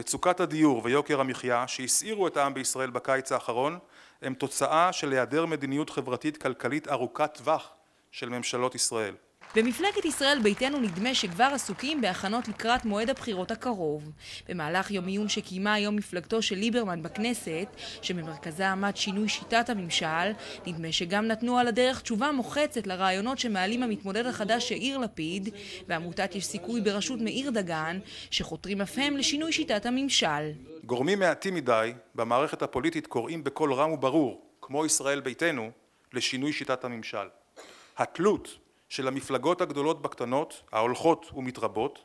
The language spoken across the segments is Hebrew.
מצוקת הדיור ויוקר המחיה שהסעירו את העם בישראל בקיץ האחרון הם תוצאה של היעדר מדיניות חברתית כלכלית ארוכת טווח של ממשלות ישראל. במפלגת ישראל ביתנו נדמה שכבר עסוקים בהכנות לקראת מועד הבחירות הקרוב. במהלך יום עיון שקיימה היום מפלגתו של ליברמן בכנסת, שבמרכזה עמד שינוי שיטת הממשל, נדמה שגם נתנו על הדרך תשובה מוחצת לרעיונות שמעלים המתמודד החדש יאיר לפיד, ועמותת יש סיכוי בראשות מאיר דגן, שחותרים אף הם לשינוי שיטת הממשל. גורמים מעטים מדי במערכת הפוליטית קוראים בקול רם וברור, כמו ישראל ביתנו, לשינוי שיטת הממשל. התלות של המפלגות הגדולות בקטנות, ההולכות ומתרבות,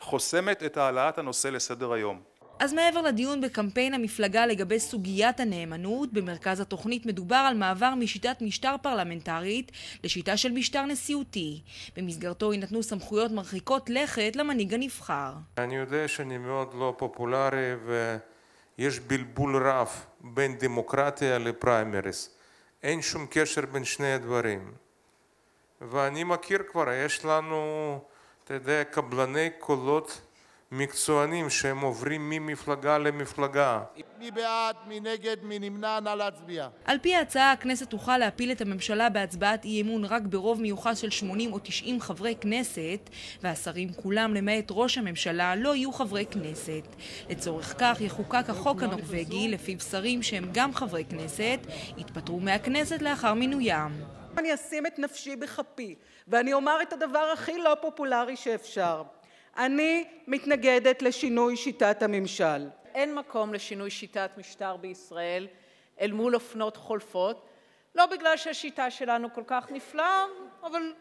חוסמת את העלאת הנושא לסדר היום. אז מעבר לדיון בקמפיין המפלגה לגבי סוגיית הנאמנות, במרכז התוכנית מדובר על מעבר משיטת משטר פרלמנטרית לשיטה של משטר נשיאותי. במסגרתו יינתנו סמכויות מרחיקות לכת למנהיג הנבחר. אני יודע שאני מאוד לא פופולרי ויש בלבול רב בין דמוקרטיה לפריימריס. אין שום קשר בין שני הדברים. ואני מכיר כבר, יש לנו, אתה יודע, קבלני קולות מקצוענים שהם עוברים ממפלגה למפלגה. מי בעד, מי נגד, מי נמנע, נא להצביע. על פי ההצעה, הכנסת תוכל להפיל את הממשלה בהצבעת אי אמון רק ברוב מיוחס של 80 או 90 חברי כנסת, והשרים כולם, למעט ראש הממשלה, לא יהיו חברי כנסת. לצורך כך יחוקק החוק הנורבגי, לפיו שרים שהם גם חברי כנסת, יתפטרו מהכנסת לאחר מינוים. אני אשים את נפשי בכפי, ואני אומר את הדבר הכי לא פופולרי שאפשר. אני מתנגדת לשינוי שיטת הממשל. אין מקום לשינוי שיטת משטר בישראל אל מול אופנות חולפות, לא בגלל שהשיטה שלנו כל כך נפלאה, אבל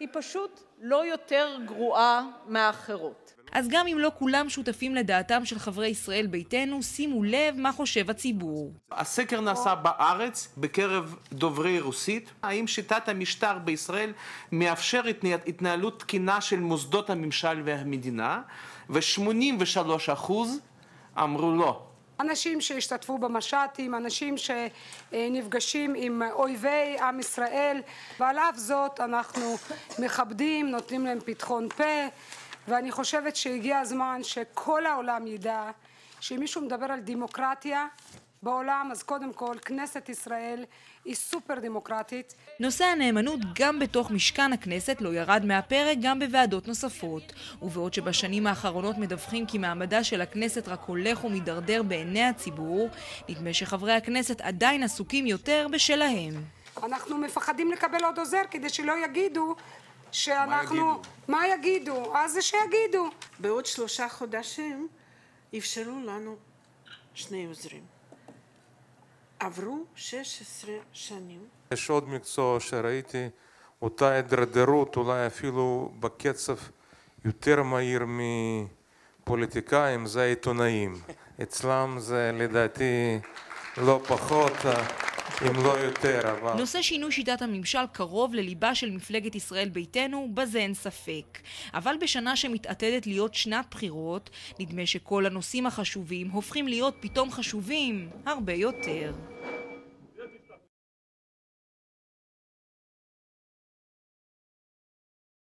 היא פשוט לא יותר גרועה מהאחרות. אז גם אם לא כולם שותפים לדעתם של חברי ישראל ביתנו, שימו לב מה חושב הציבור. הסקר נעשה בארץ בקרב דוברי רוסית. האם שיטת המשטר בישראל מאפשרת התנהלות תקינה של מוסדות הממשל והמדינה? ו-83% אמרו לא. אנשים שהשתתפו במשטים, אנשים שנפגשים עם אויבי עם ישראל, ועל אף זאת אנחנו מכבדים, נותנים להם פתחון פה. ואני חושבת שהגיע הזמן שכל העולם ידע שאם מישהו מדבר על דמוקרטיה בעולם, אז קודם כל כנסת ישראל היא סופר דמוקרטית. נושא הנאמנות גם בתוך משכן הכנסת לא ירד מהפרק גם בוועדות נוספות. ובעוד שבשנים האחרונות מדווחים כי מעמדה של הכנסת רק הולך ומידרדר בעיני הציבור, נדמה שחברי הכנסת עדיין עסוקים יותר בשלהם. אנחנו מפחדים לקבל עוד עוזר כדי שלא יגידו שאנחנו... מה יגידו? מה יגידו? אז זה שיגידו. בעוד שלושה חודשים אפשרו לנו שני עוזרים. עברו 16 שנים. יש עוד מקצוע שראיתי אותה הידרדרות, אולי אפילו בקצב יותר מהיר מפוליטיקאים, זה העיתונאים. אצלם זה לדעתי לא פחות. אם לא יותר, אבל... נושא שינוי שיטת הממשל קרוב לליבה של מפלגת ישראל ביתנו, בזה אין ספק. אבל בשנה שמתעתדת להיות שנת בחירות, נדמה שכל הנושאים החשובים הופכים להיות פתאום חשובים הרבה יותר.